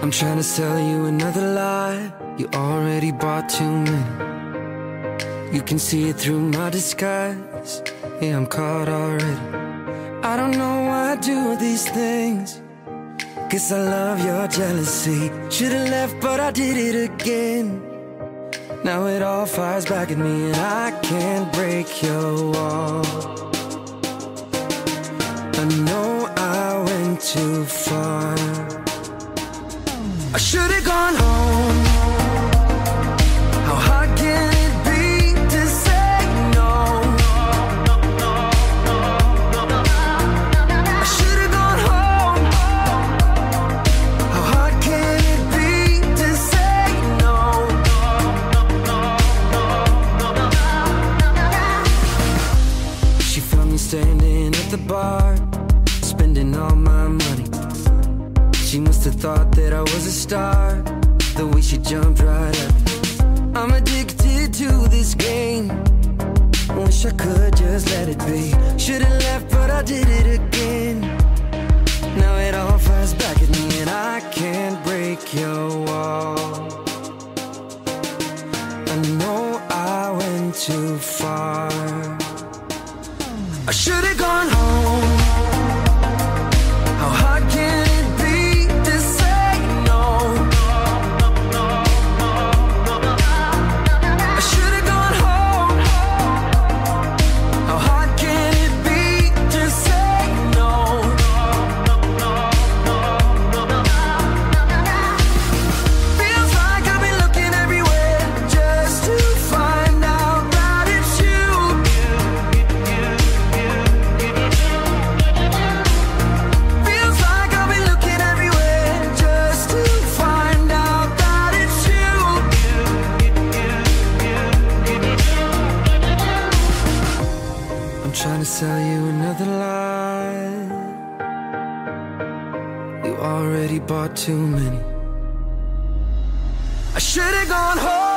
I'm trying to sell you another lie. You already bought too many. You can see it through my disguise. Yeah, I'm caught already. I don't know why I do these things. Guess I love your jealousy. Should've left, but I did it again. Now it all fires back at me, and I can't break your wall. I know I went too far. I should've gone home. How hard can it be to say no? I should've gone home. How hard can it be to say no? She found me standing at the bar, spending all my money. She must have thought that I was a star, the way she jumped right up. I'm addicted to this game. Wish I could just let it be. Should've left, but I did it again. Now it all fires back at me, and I can't break your wall. I know I went too far. I should've gone trying to sell you another lie. You already bought too many. I should've gone home.